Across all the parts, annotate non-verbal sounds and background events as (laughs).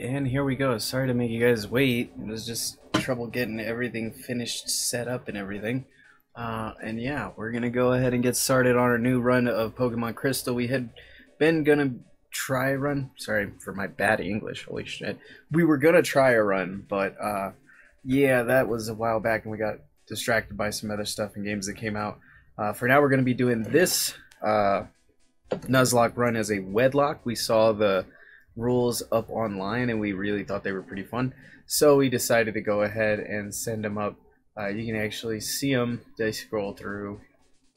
And here we go. Sorry to make you guys wait. It was just trouble getting everything finished, set up, and everything. Uh, and yeah, we're gonna go ahead and get started on our new run of Pokemon Crystal. We had been gonna try a run. Sorry for my bad English. Holy shit. We were gonna try a run, but uh, yeah, that was a while back, and we got distracted by some other stuff and games that came out. Uh, for now, we're gonna be doing this uh, Nuzlocke run as a wedlocke. We saw the rules up online and we really thought they were pretty fun. So we decided to go ahead and send them up. Uh, you can actually see them. They scroll through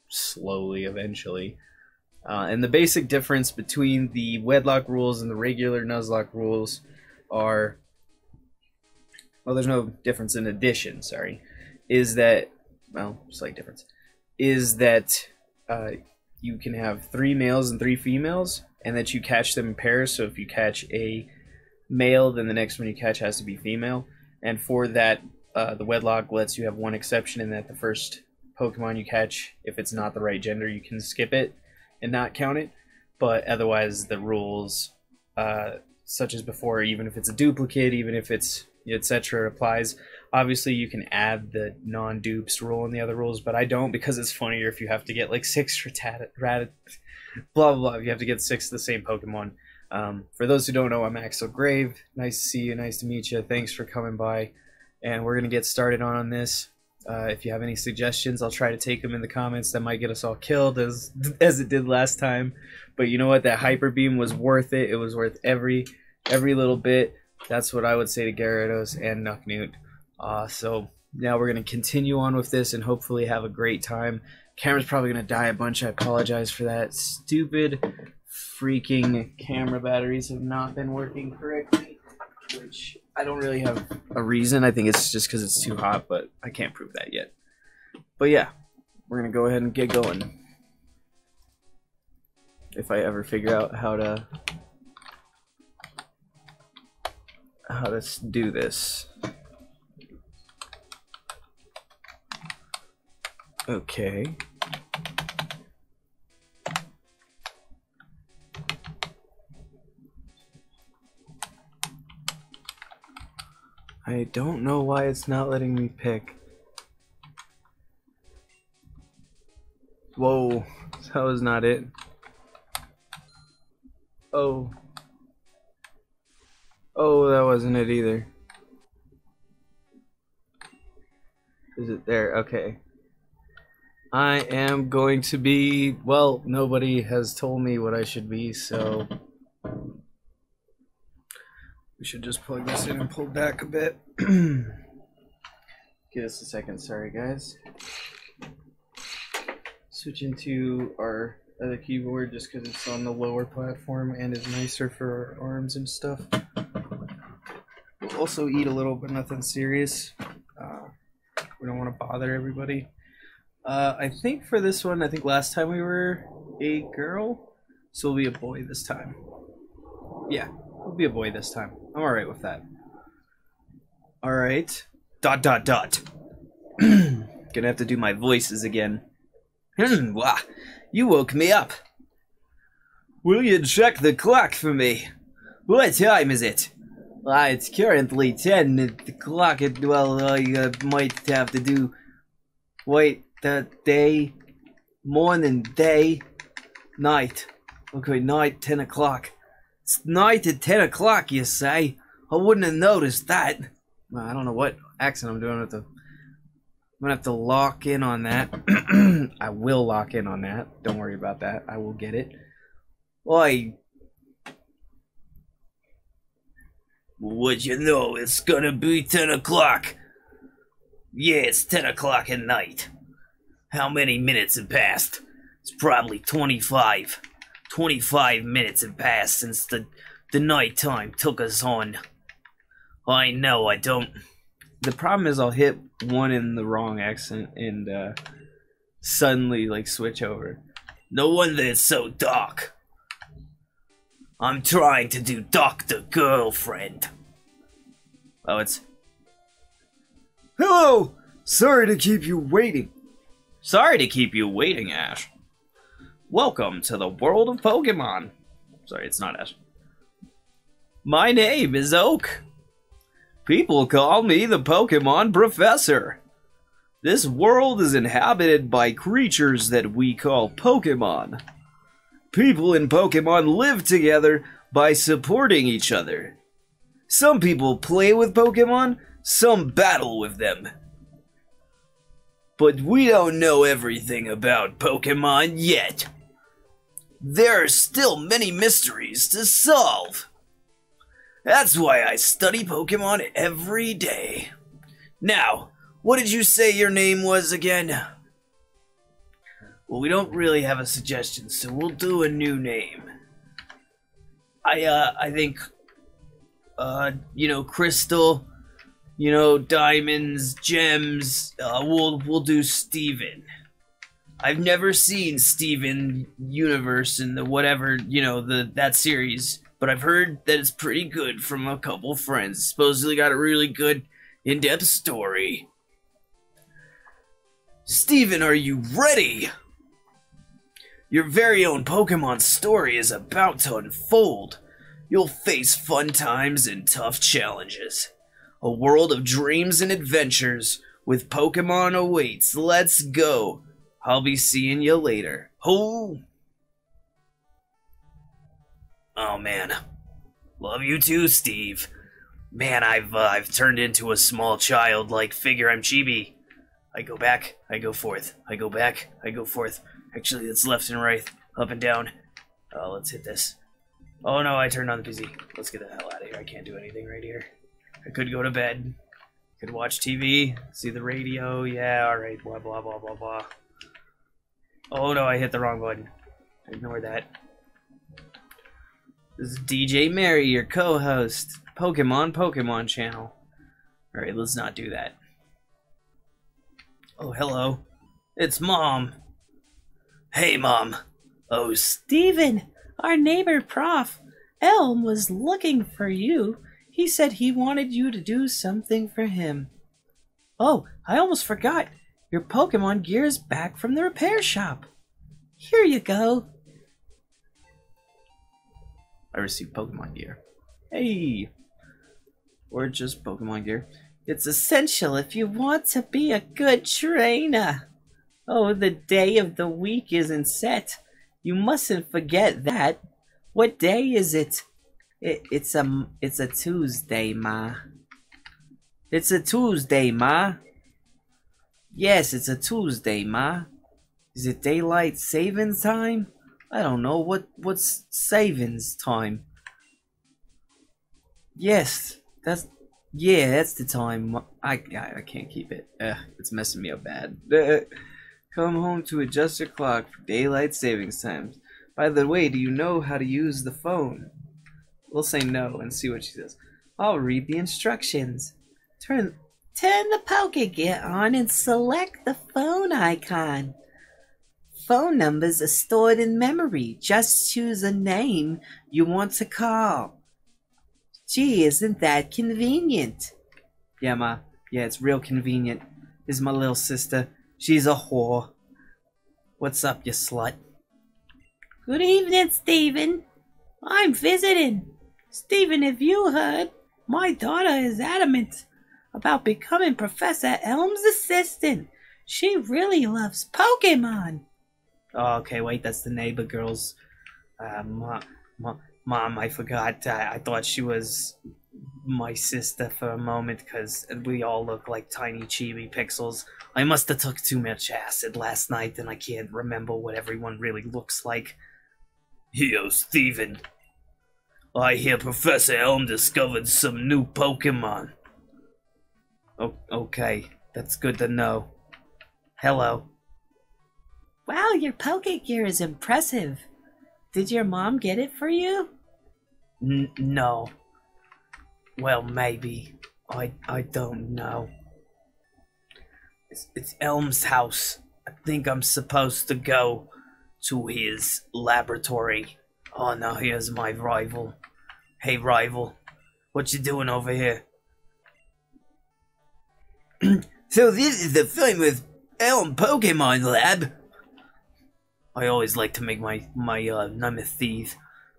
slowly eventually. Uh, and the basic difference between the wedlocke rules and the regular Nuzlocke rules are well, there's no difference in addition, sorry, is that, well, slight difference, is that uh, you can have three males and three females, and that you catch them in pairs. So if you catch a male, then the next one you catch has to be female. And for that, uh, the wedlocke lets you have one exception in that the first Pokemon you catch, if it's not the right gender, you can skip it and not count it. But otherwise, the rules, uh, such as before, even if it's a duplicate, even if it's etc., applies. Obviously, you can add the non-dupes rule in the other rules, but I don't because it's funnier if you have to get like six rat, rat blah blah blah. You have to get six of the same Pokemon. Um, for those who don't know, I'm Axel Grave. Nice to see you. Nice to meet you. Thanks for coming by. And we're gonna get started on, on this. Uh, if you have any suggestions, I'll try to take them in the comments. That might get us all killed as (laughs) as it did last time. But you know what? That hyper beam was worth it. It was worth every every little bit. That's what I would say to Gyarados and Nucknewt. Uh, so now we're gonna continue on with this and hopefully have a great time. Camera's probably gonna die a bunch. I apologize for that. Stupid freaking camera batteries have not been working correctly, which I don't really have a reason. I think it's just because it's too hot, but I can't prove that yet. But yeah, we're gonna go ahead and get going. If I ever figure out how to how to do this. Okay. I don't know why it's not letting me pick. Whoa, that was not it. Oh. Oh, that wasn't it either. Is it there? Okay. I am going to be, well, nobody has told me what I should be, so we should just plug this in and pull back a bit. (clears throat) Give us a second, sorry guys. Switch into our other keyboard just because it's on the lower platform and is nicer for our arms and stuff. We'll also eat a little, but nothing serious. Uh, we don't want to bother everybody. Uh, I think for this one, I think last time we were a girl, so we'll be a boy this time. Yeah, we'll be a boy this time. I'm alright with that. Alright. Dot dot dot. (clears throat) Gonna have to do my voices again. (clears throat) You woke me up. Will you check the clock for me? What time is it? Uh, it's currently 10. The clock, well, uh, you might have to do... Wait, the day, morning, day, night. Okay, night, 10 o'clock. It's night at 10 o'clock, you say? I wouldn't have noticed that. Well, I don't know what accent I'm doing with the... I'm gonna have to lock in on that. (clears throat) I will lock in on that. Don't worry about that. I will get it. Oi. Would you know it's gonna be 10 o'clock? Yeah, it's 10 o'clock at night. How many minutes have passed? It's probably 25. 25 minutes have passed since the, the night time took us on. I know I don't. The problem is I'll hit one in the wrong accent and uh, suddenly like switch over. No wonder it's so dark. I'm trying to do Doctor Girlfriend. Oh, it's. Hello! Sorry to keep you waiting. Sorry to keep you waiting, Ash. Welcome to the world of Pokemon. Sorry, it's not Ash. My name is Oak. People call me the Pokemon Professor. This world is inhabited by creatures that we call Pokemon. People in Pokemon live together by supporting each other. Some people play with Pokemon, some battle with them. But we don't know everything about Pokemon yet. There are still many mysteries to solve. That's why I study Pokemon every day. Now, what did you say your name was again? Well, we don't really have a suggestion, so we'll do a new name. I, uh, I think, uh, you know, Crystal, you know, diamonds, gems, uh, we'll, we'll do Steven. I've never seen Steven Universe in the whatever, you know, the, that series but I've heard that it's pretty good from a couple friends. Supposedly got a really good, in-depth story. Steven, are you ready? Your very own Pokemon story is about to unfold. You'll face fun times and tough challenges. A world of dreams and adventures with Pokemon awaits. Let's go. I'll be seeing you later. Oh! Oh man, love you too, Steve. Man, I've uh, I've turned into a small child like figure. I'm chibi. I go back, I go forth, I go back, I go forth. Actually, it's left and right, up and down. Oh, let's hit this. Oh no, I turned on the PC. Let's get the hell out of here. I can't do anything right here. I could go to bed. Could watch TV, see the radio. Yeah, alright, blah blah blah blah blah. Oh no, I hit the wrong button. Ignore that. This is DJ Mary, your co-host. Pokemon Pokemon channel. Alright, let's not do that. Oh, hello. It's Mom. Hey, Mom. Oh, Steven, our neighbor prof, Elm was looking for you. He said he wanted you to do something for him. Oh, I almost forgot. Your Pokemon gear is back from the repair shop. Here you go. I received Pokemon gear. Hey! Or just Pokemon gear. It's essential if you want to be a good trainer. Oh, the day of the week isn't set. You mustn't forget that. What day is it? It it's a it's a Tuesday, ma. It's a Tuesday, ma. Yes, it's a Tuesday, ma. Is it daylight savings time? I don't know what what's savings time. Yes, that's yeah, that's the time. I I, I can't keep it. Uh, it's messing me up bad. come home to adjust your clock for daylight savings times. By the way, do you know how to use the phone? We'll say no and see what she says. I'll read the instructions. Turn turn the Poke Gear on and select the phone icon phone numbers are stored in memory. Just choose a name you want to call. Gee, isn't that convenient? Yeah, Ma. Yeah, it's real convenient. This is my little sister. She's a whore. What's up, you slut? Good evening, Steven. I'm visiting. Steven, if you heard? My daughter is adamant about becoming Professor Elm's assistant. She really loves Pokemon. Oh, okay, wait, that's the neighbor girl's uh, mom. I forgot. I, I thought she was my sister for a moment because we all look like tiny chibi pixels. I must have took too much acid last night and I can't remember what everyone really looks like. Yo, Steven. I hear Professor Elm discovered some new Pokemon. Oh, okay, that's good to know. Hello. Wow, your Poke Gear is impressive. Did your mom get it for you? N no. Well, maybe. I I don't know. It's, it's Elm's house. I think I'm supposed to go to his laboratory. Oh no, here's my rival. Hey, rival. What you doing over here? (clears throat) so this is the film with Elm Pokemon Lab. I always like to make my my uh, Nemethith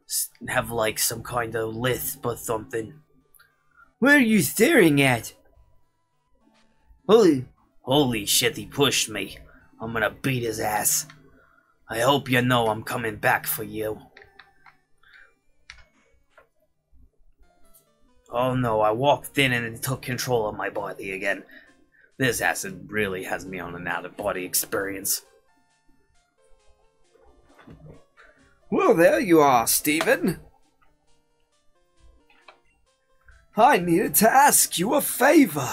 s- have like some kind of lisp or something. What are you staring at? Holy, holy shit! He pushed me. I'm gonna beat his ass. I hope you know I'm coming back for you. Oh no, I walked in and it took control of my body again. This acid really has me on an out of body experience. Well, there you are, Steven. I needed to ask you a favor.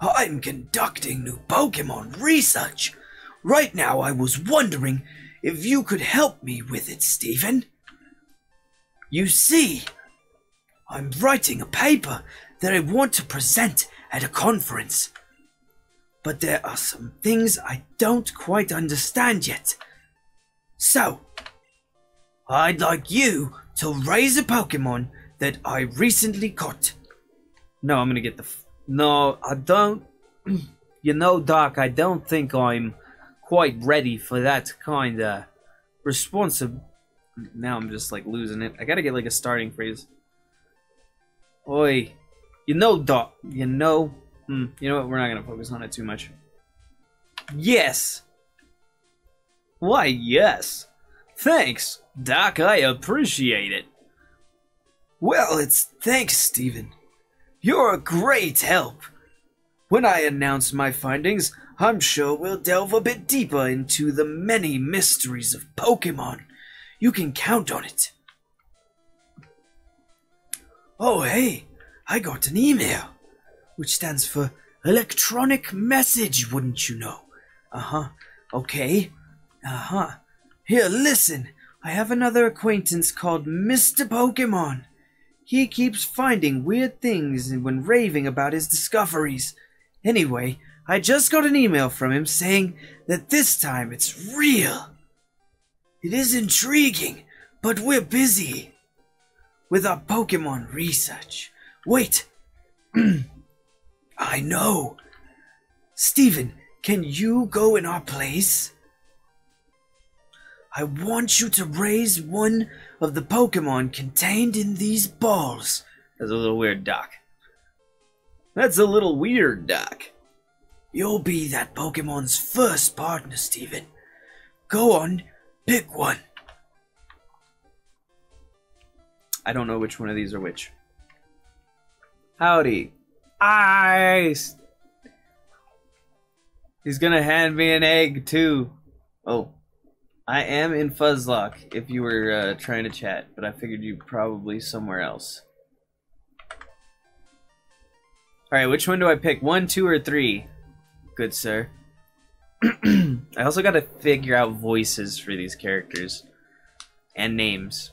I'm conducting new Pokemon research. Right now, I was wondering if you could help me with it, Steven. You see, I'm writing a paper that I want to present at a conference. But there are some things I don't quite understand yet. So, I'd like you to raise a Pokemon that I recently caught. No, I'm gonna get the. No, I don't. (clears throat) You know, Doc, I don't think I'm quite ready for that kind of responsible. Now I'm just like losing it. I gotta get like a starting phrase. Oi, you know, Doc. You know. Hmm, you know what? We're not gonna focus on it too much. Yes. Why, yes. Thanks, Doc. I appreciate it. Well, it's thanks, Steven. You're a great help. When I announce my findings, I'm sure we'll delve a bit deeper into the many mysteries of Pokemon. You can count on it. Oh, hey, I got an email, which stands for electronic message, wouldn't you know? Uh huh. Okay. Uh huh. Here, listen. I have another acquaintance called Mr. Pokemon. He keeps finding weird things and when raving about his discoveries. Anyway, I just got an email from him saying that this time it's real. It is intriguing, but we're busy with our Pokemon research. Wait. (clears throat) I know. Steven, can you go in our place? I want you to raise one of the Pokemon contained in these balls. That's a little weird, Doc. That's a little weird, Doc. You'll be that Pokemon's first partner, Steven. Go on, pick one. I don't know which one of these are which. Howdy. Ice! He's gonna hand me an egg, too. Oh. I am in Fuzzlock if you were uh, trying to chat, but I figured you probably somewhere else. Alright, which one do I pick? One, two, or three? Good sir. (clears throat) I also gotta figure out voices for these characters. And names.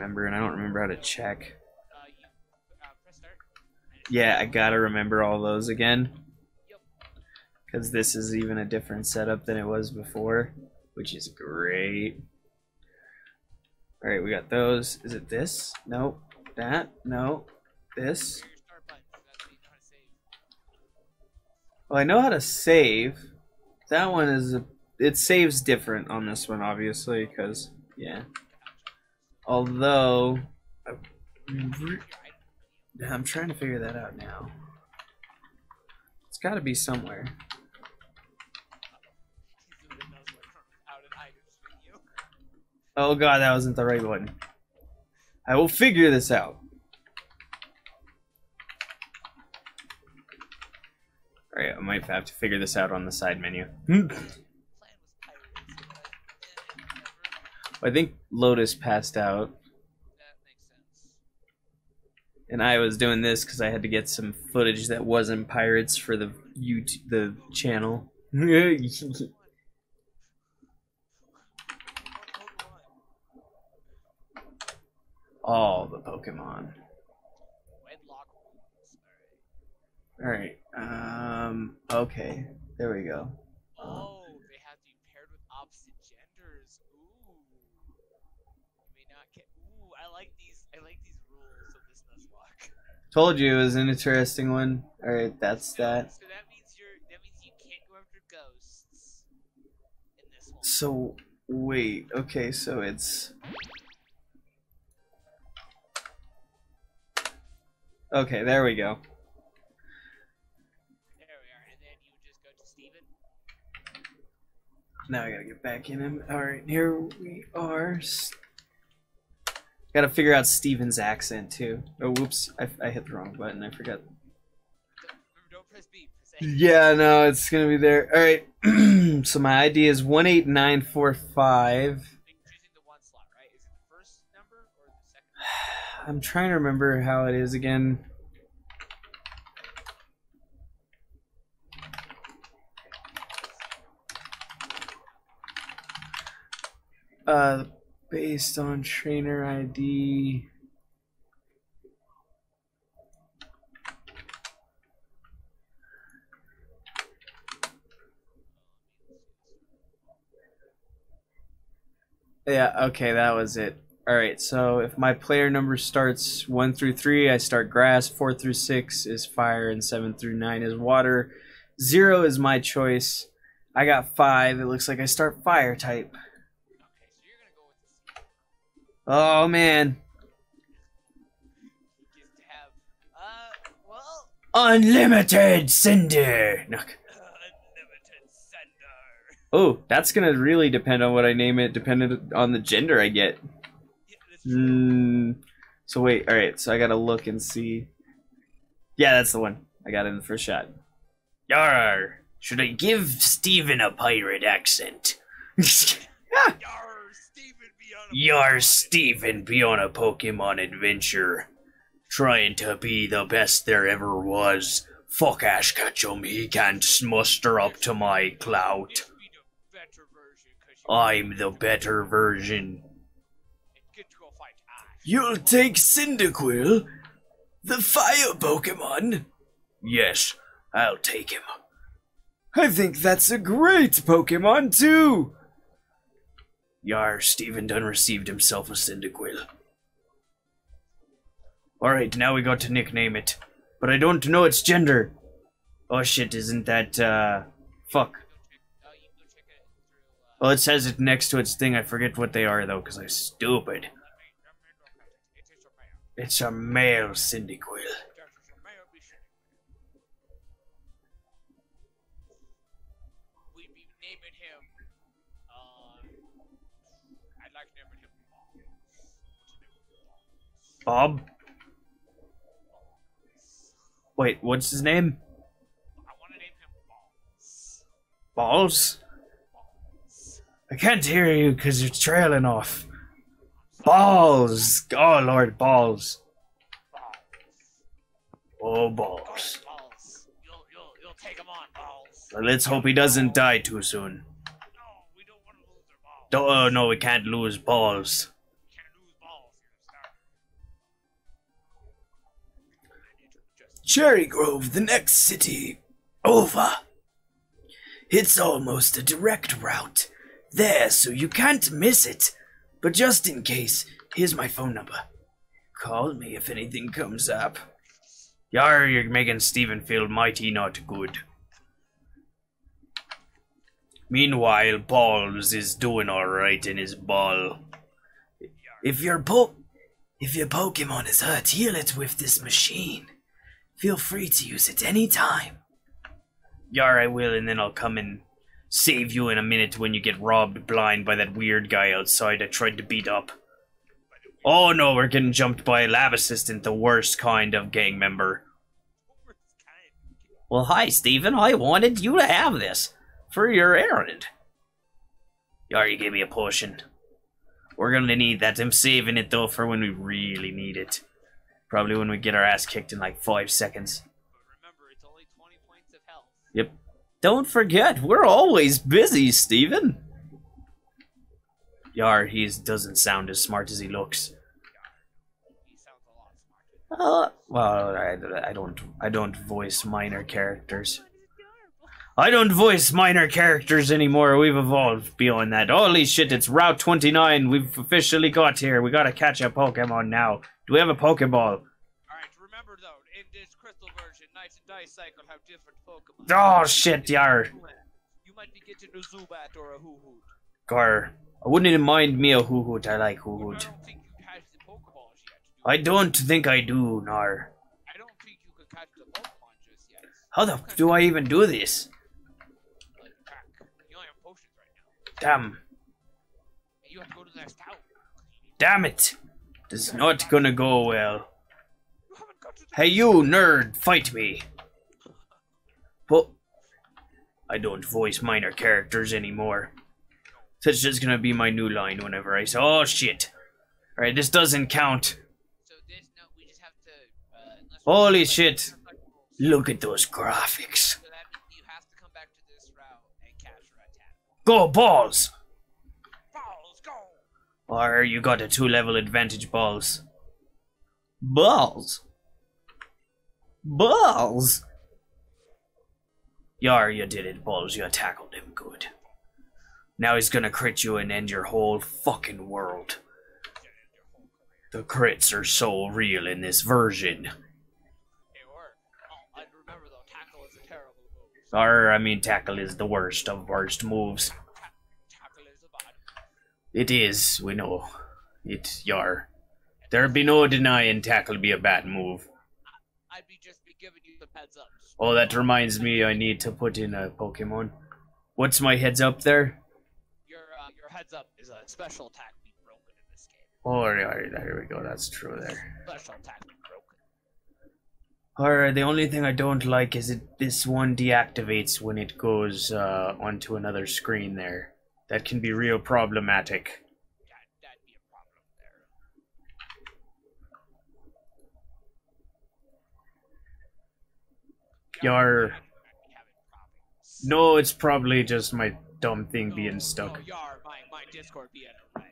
remember, and I don't remember how to check. Uh, uh, press start. and it's- Yeah, I gotta remember all those again. Because this is even a different setup than it was before, which is great. Alright, we got those. Is it this? No. That? No. This? Your start button. So that's how you know how to save. Well, I know how to save. That one is a, it saves different on this one, obviously, because yeah. Although. I'm trying to figure that out now. It's got to be somewhere. Oh god, that wasn't the right one. I will figure this out. Alright, I might have to figure this out on the side menu. Hmm. I think Lotus passed out. And I was doing this because I had to get some footage that wasn't pirates for the YouTube the channel. (laughs) All the Pokemon. All right. Um. Okay. There we go. Told you it was an interesting one. Alright, that's that. So that means you're. That means you can't go after ghosts. In this one. So, wait, okay, so it's. Okay, there we go. There we are, and then you just go to Steven. Now I gotta get back in him. Alright, here we are. S- Gotta figure out Steven's accent too. Oh, whoops, I, I hit the wrong button, I forgot. Yeah, no, it's gonna be there. Alright, (clears throat) so my ID is 18945. You're choosing the one slot, right? Is it the first number or the second? (sighs) I'm trying to remember how it is again. Uh, based on trainer ID. Yeah, okay, that was it. Alright, so if my player number starts 1 through 3, I start grass, 4 through 6 is fire, and 7 through 9 is water. 0 is my choice. I got 5. It looks like I start fire type. Oh man. He have. Uh, well, Unlimited Cinder! No. unlimited sender. Oh, that's gonna really depend on what I name it, dependent on the gender I get. Yeah. Mm, so wait, alright, so I gotta look and see. Yeah, that's the one. I got it in the first shot. Yar! Should I give Steven a pirate accent? (laughs) Yar, Steven be on a Pokemon adventure. Trying to be the best there ever was. Fuck Ash Ketchum, he can't muster up to my clout. I'm the better version. You'll take Cyndaquil, the fire Pokemon? Yes, I'll take him. I think that's a great Pokemon, too! Yar, Steven done received himself a Cyndaquil. Alright, now we got to nickname it. But I don't know its gender. Oh shit, isn't that, uh. Fuck. Well, it says it next to its thing. I forget what they are, though, because I'm stupid. It's a male Cyndaquil. Bob? Wait, what's his name? I want to name him Balls. Balls? Balls. I can't hear you because you're trailing off. Balls! Oh, Lord, balls. Balls. Oh, balls. You'll, you'll, you'll take him on, Balls. Well, let's hope he doesn't die too soon. No, we don't want to lose our balls. Oh, no, we can't lose balls. Cherry Grove, the next city. Over. It's almost a direct route. There, so you can't miss it. But just in case, here's my phone number. Call me if anything comes up. Yar, you're making Steven feel mighty not good. Meanwhile, Balls is doing alright in his ball. If your po- if your Pokemon is hurt, heal it with this machine. Feel free to use it any time. Yar, I will, and then I'll come and save you in a minute when you get robbed blind by that weird guy outside I tried to beat up. Oh no, we're getting jumped by a lab assistant, the worst kind of gang member. Well, hi, Steven. I wanted you to have this for your errand. Yar, you gave me a potion. We're gonna need that. I'm saving it though for when we really need it. Probably when we get our ass kicked in like five seconds. Remember, it's only 20 points of health. Yep. Don't forget, we're always busy, Steven. Yar, he doesn't sound as smart as he looks. Uh, well, I, I don't I don't voice minor characters. I don't voice minor characters anymore. We've evolved beyond that. Holy shit, it's Route 29. We've officially got here. We gotta catch a Pokemon now. Do we have a Pokeball? Alright, remember though, in this crystal version, Night and Dice Cycle have different Pokemon. Oh shit, yar. You might be getting a Zubat or a Hoothoot. Gar. I wouldn't even mind me a Hoot. I like I Hoot. don't think you catch the Pokeballs yet. Do I don't think I do, Nar. I don't think you can catch the Pokemon just yet. How the f do I even do this? Like. You only have potions right now. Damn. You have to go to the next town. Damn it. This is not gonna go well. You haven't got to the Hey, you nerd, fight me. But I don't voice minor characters anymore. That's just gonna be my new line whenever I say, oh shit. Alright, this doesn't count. So this, no, we just have to, uh, Holy shit. Look at those graphics. So that means Or you got a two level advantage balls. Balls? Balls? Yar, you did it, balls. You tackled him good. Now he's gonna crit you and end your whole fucking world. The crits are so real in this version. They were. Oh, I remember though, tackle is a terrible move. Or, I mean, tackle is the worst of worst moves. Ta- tackle is a bad. It is, we know. It, Yar. There'd be no denying tackle be a bad move. I'd be just be giving you the heads up. Oh, that reminds me, I need to put in a Pokemon. What's my heads up there? Your uh, your heads up is a special attack being broken in this game. Oh, yeah, there we go. That's true there. Special attack being broken. Alright, the only thing I don't like is it this one deactivates when it goes uh, onto another screen there. That can be real problematic. Yeah, that'd be a problem there. Yar. I'd be having problems. No, it's probably just my dumb thing being stuck. No, Yar, my, my Discord a red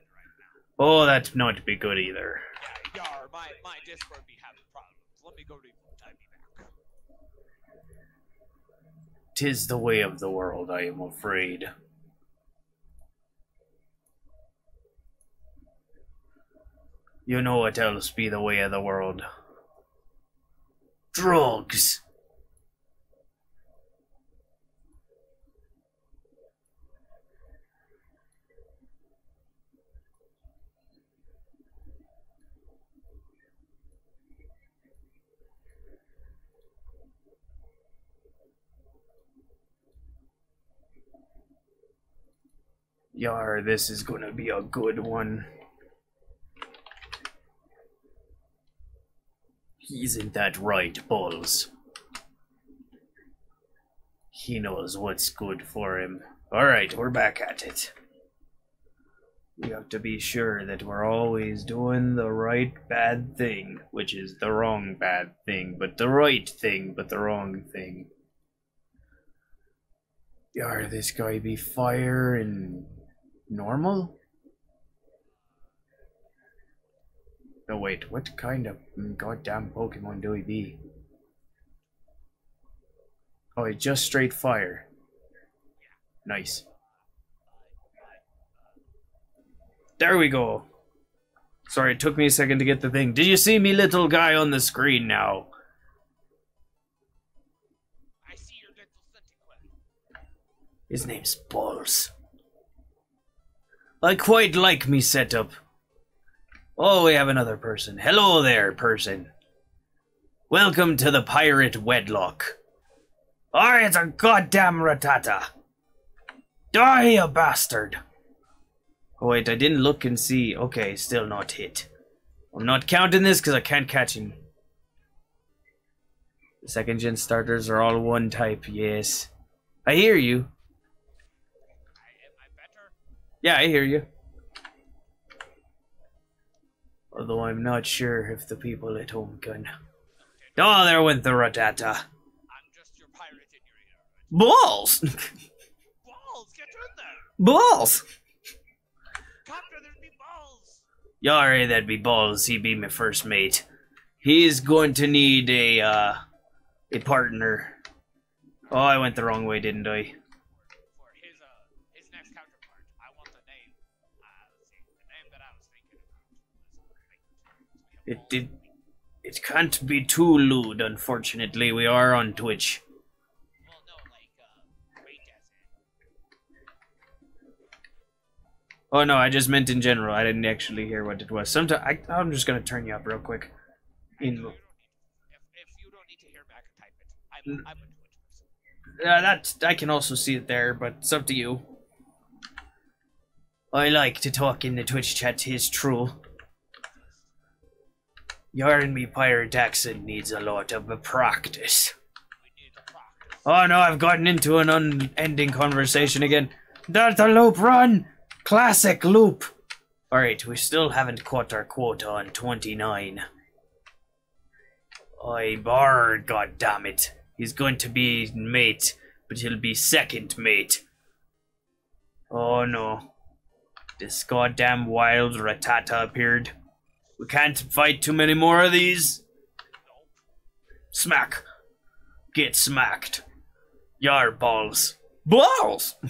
Oh, that's not be good either. Yeah, Yar, my, my Discord be having problems. Let me go to type me back. Tis the way of the world, I am afraid. You know what else be the way of the world? Drugs! Yar, this is gonna be a good one. Isn't that right, Balls? He knows what's good for him. Alright, we're back at it. We have to be sure that we're always doing the right bad thing, which is the wrong bad thing, but the right thing, but the wrong thing. Yar, this guy be fire and normal? No, wait, what kind of mm, goddamn Pokemon do he be? Oh, he's just straight fire. Nice. There we go. Sorry, it took me a second to get the thing. Did you see me little guy on the screen now? I see your little. His name's Balls. I quite like me setup. Oh, we have another person. Hello there, person. Welcome to the pirate wedlocke. Oh, it's a goddamn Rattata. Die, you bastard. Oh, wait, I didn't look and see. Okay, still not hit. I'm not counting this because I can't catch him. The second gen starters are all one type, yes. I hear you. I, am I better? Yeah, I hear you. Although I'm not sure if the people at home can. Oh, there went the Rattata. Balls! Balls, get in there! balls! Captain, there'd be balls! That'd be balls. He'd be my first mate. He's going to need a uh, a partner. Oh, I went the wrong way, didn't I? About was like, It did. It can't be too lewd, unfortunately. We are on Twitch. Well, no, like uh, rate. Oh no, I just meant in general. I didn't actually hear what it was. Sometimes I, I'm just gonna turn you up real quick. In, You don't need to. If, if you don't need to hear back, type it. I'm, I'm a Twitch person. uh, that I can also see it there, but it's up to you. I like to talk in the Twitch chat. Is true. Your pirate accent needs a lot of practice. Oh no, I've gotten into an unending conversation again. That's a loop run! Classic loop! Alright, we still haven't caught our quota on 29. I bar, god damn it. He's going to be mate, but he'll be second mate. Oh no. This goddamn wild Rattata appeared. We can't fight too many more of these. Smack. Get smacked. Yar balls. Balls! (laughs)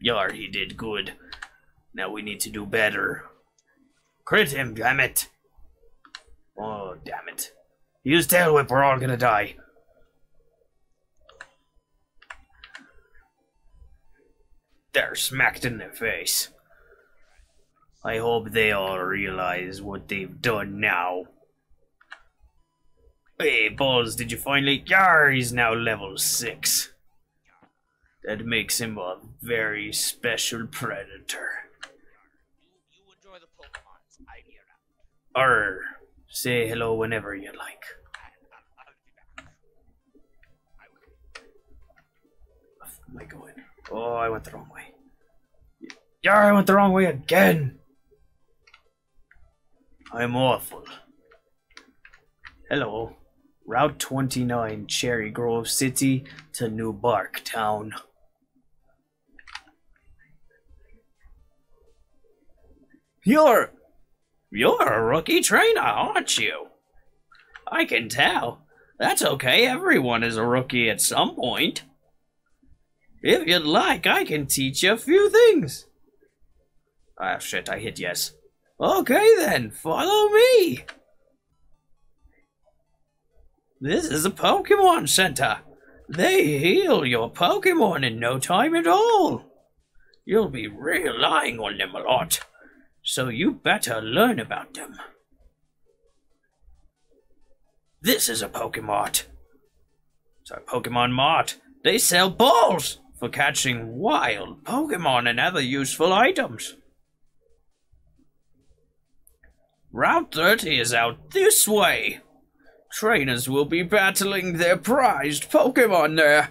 Yar, he did good. Now we need to do better. Crit him, damn it. Oh, damn it. Use tail whip, we're all gonna die. They're smacked in the face. I hope they all realize what they've done now. Hey, Balls, did you finally? Yar, he's now level 6. That makes him a very special predator. Arr, say hello whenever you like. Am I going? Oh, I went the wrong way. Yar, I went the wrong way again! I'm awful. Hello. Route 29, Cherry Grove City to New Bark Town. You're. You're a rookie trainer, aren't you? I can tell. That's okay, everyone is a rookie at some point. If you'd like, I can teach you a few things. Ah, shit, I hit yes. Okay then, follow me. This is a Pokemon Center. They heal your Pokemon in no time at all. You'll be relying on them a lot, so you better learn about them. This is a Pokemart. Sorry, Pokemon Mart. They sell balls for catching wild Pokemon and other useful items. Route 30 is out this way. Trainers will be battling their prized Pokemon there.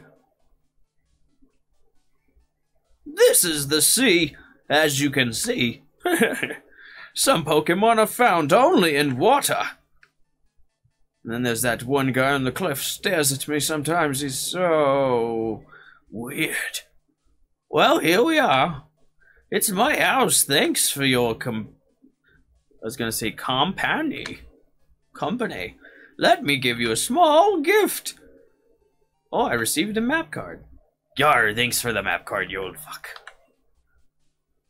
This is the sea, as you can see. (laughs) Some Pokemon are found only in water. And then there's that one guy on the cliff stares at me sometimes. He's so weird. Well, here we are. It's my house. Thanks for your com. I was gonna say company. Company. Let me give you a small gift. Oh, I received a map card. Yar, thanks for the map card, you old fuck.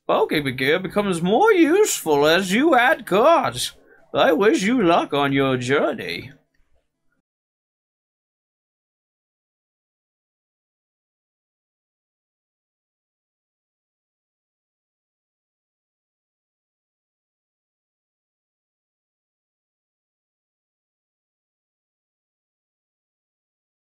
Pokemon Gear becomes more useful as you add cards. I wish you luck on your journey.